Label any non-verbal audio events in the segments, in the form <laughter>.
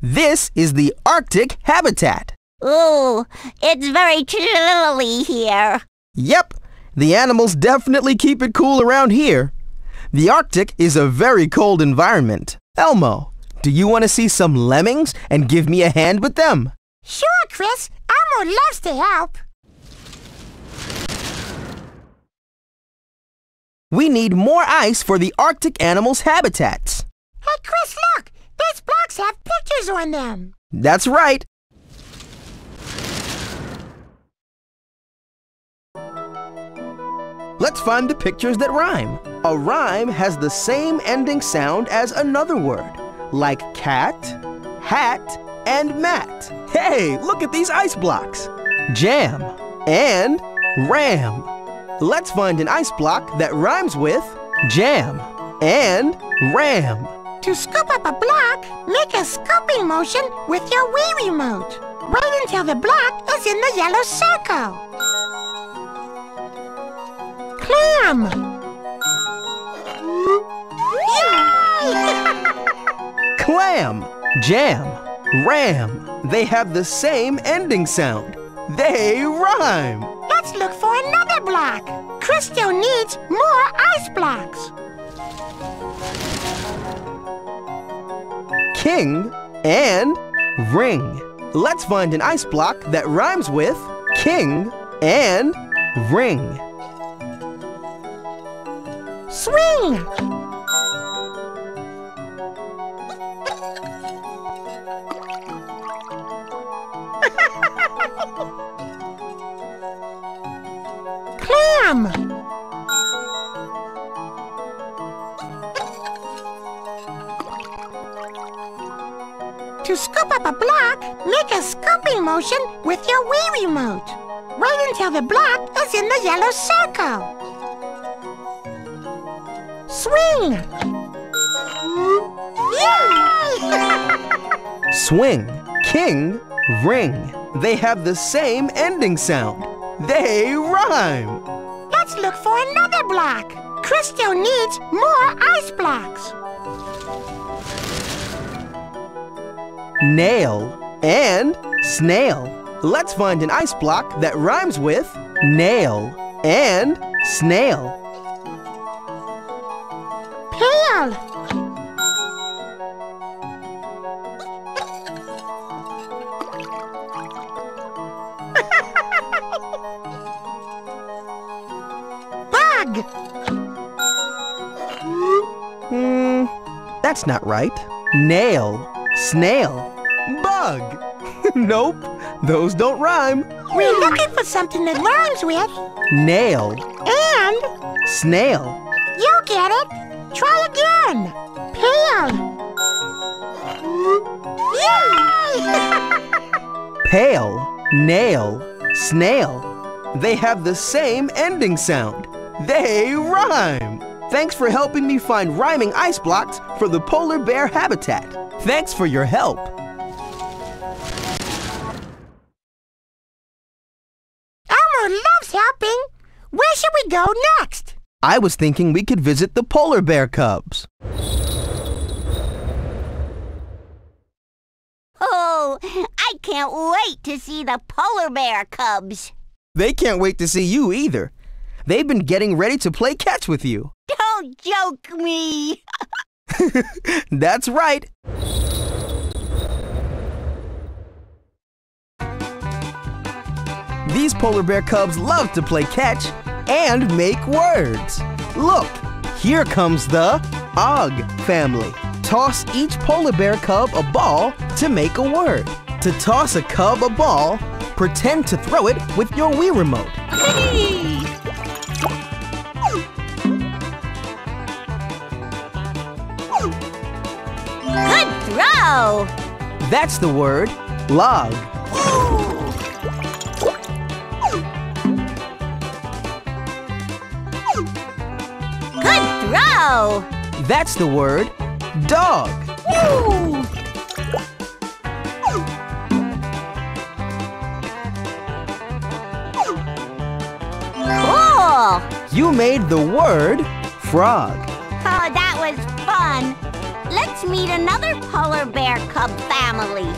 This is the Arctic habitat. Ooh, it's very chilly here. Yep, the animals definitely keep it cool around here. The Arctic is a very cold environment. Elmo, do you want to see some lemmings and give me a hand with them? Sure, Chris. Elmo loves to help. We need more ice for the Arctic animals' habitats. Hey, Chris, look! On them. That's right. Let's find the pictures that rhyme. A rhyme has the same ending sound as another word, like cat, hat, and mat. Hey, look at these ice blocks. Jam and ram. Let's find an ice block that rhymes with jam and ram. To scoop up a block, make a scooping motion with your Wii remote. Wait until the block is in the yellow circle. Clam! Yay! <laughs> Clam, jam, ram. They have the same ending sound. They rhyme. Let's look for another block. Chris still needs more ice blocks. King and ring. Let's find an ice block that rhymes with king and ring. Swing! <laughs> Clam! A scooping motion with your Wii remote. Wait until the block is in the yellow circle. Swing! Yay! <laughs> Swing, king, ring. They have the same ending sound. They rhyme. Let's look for another block. Chris still needs more ice blocks. Nail and snail. Let's find an ice block that rhymes with nail and snail. Pail! <laughs> Bug! Hmm, that's not right. Nail, snail, bug. <laughs> nope, those don't rhyme. We're looking for something that rhymes with Nail, and snail. you get it. Try again. Pail. Yay! <laughs> Pail, nail, snail. They have the same ending sound. They rhyme. Thanks for helping me find rhyming ice blocks for the polar bear habitat. Thanks for your help. Go next? I was thinking we could visit the polar bear cubs. Oh, I can't wait to see the polar bear cubs. They can't wait to see you either. They've been getting ready to play catch with you. <laughs> Don't joke me. <laughs> That's right. These polar bear cubs love to play catch and make words. Look, here comes the Og family. Toss each polar bear cub a ball to make a word. To toss a cub a ball, pretend to throw it with your Wii remote. Hey! Good throw. That's the word log. Throw. That's the word dog. Cool. You made the word frog. Oh, that was fun. Let's meet another polar bear cub family.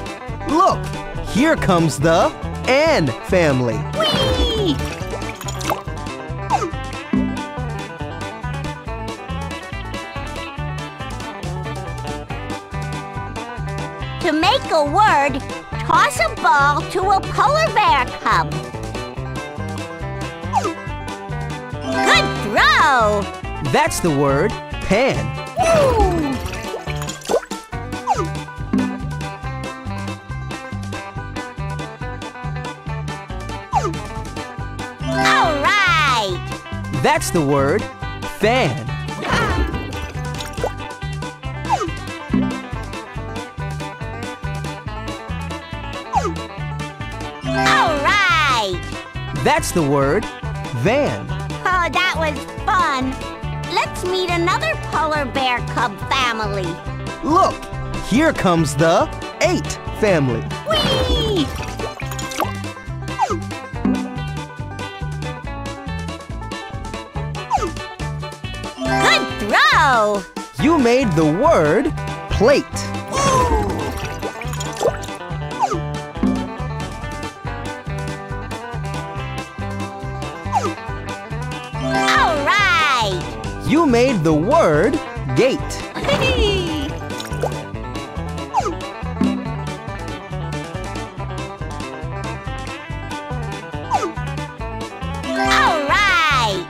Look, here comes the Ann family. Whee! To make a word, toss a ball to a polar bear cub. Good throw! That's the word pan. All right! That's the word fan. That's the word van. Oh, that was fun. Let's meet another polar bear cub family. Look, here comes the eight family. Whee! Good throw! You made the word plate. You made the word gate. <laughs> All right!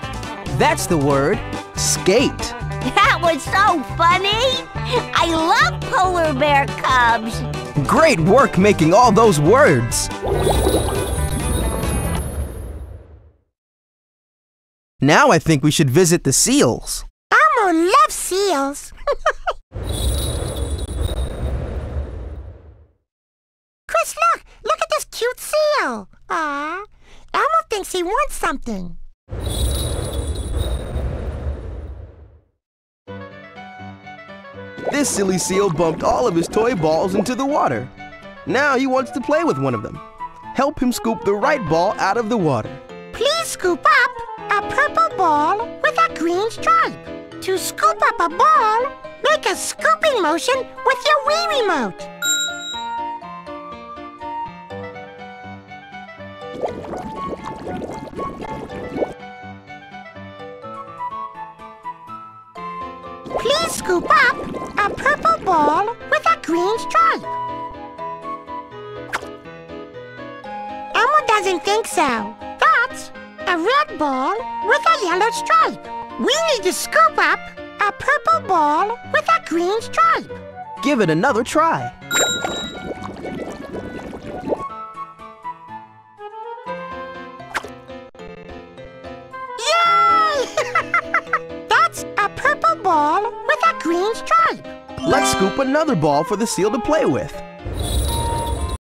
That's the word skate. <laughs> That was so funny! I love polar bear cubs! Great work making all those words. Now I think we should visit the seals. Elmo loves seals. <laughs> Chris, look! Look at this cute seal! Aw, Elmo thinks he wants something. This silly seal bumped all of his toy balls into the water. Now he wants to play with one of them. Help him scoop the right ball out of the water. Please scoop up a purple ball with a green stripe. To scoop up a ball, make a scooping motion with your Wii remote. Please scoop up a purple ball with a green stripe. Elmo doesn't think so. A red ball with a yellow stripe. We need to scoop up a purple ball with a green stripe. Give it another try. Yay! <laughs> That's a purple ball with a green stripe. Let's scoop another ball for the seal to play with.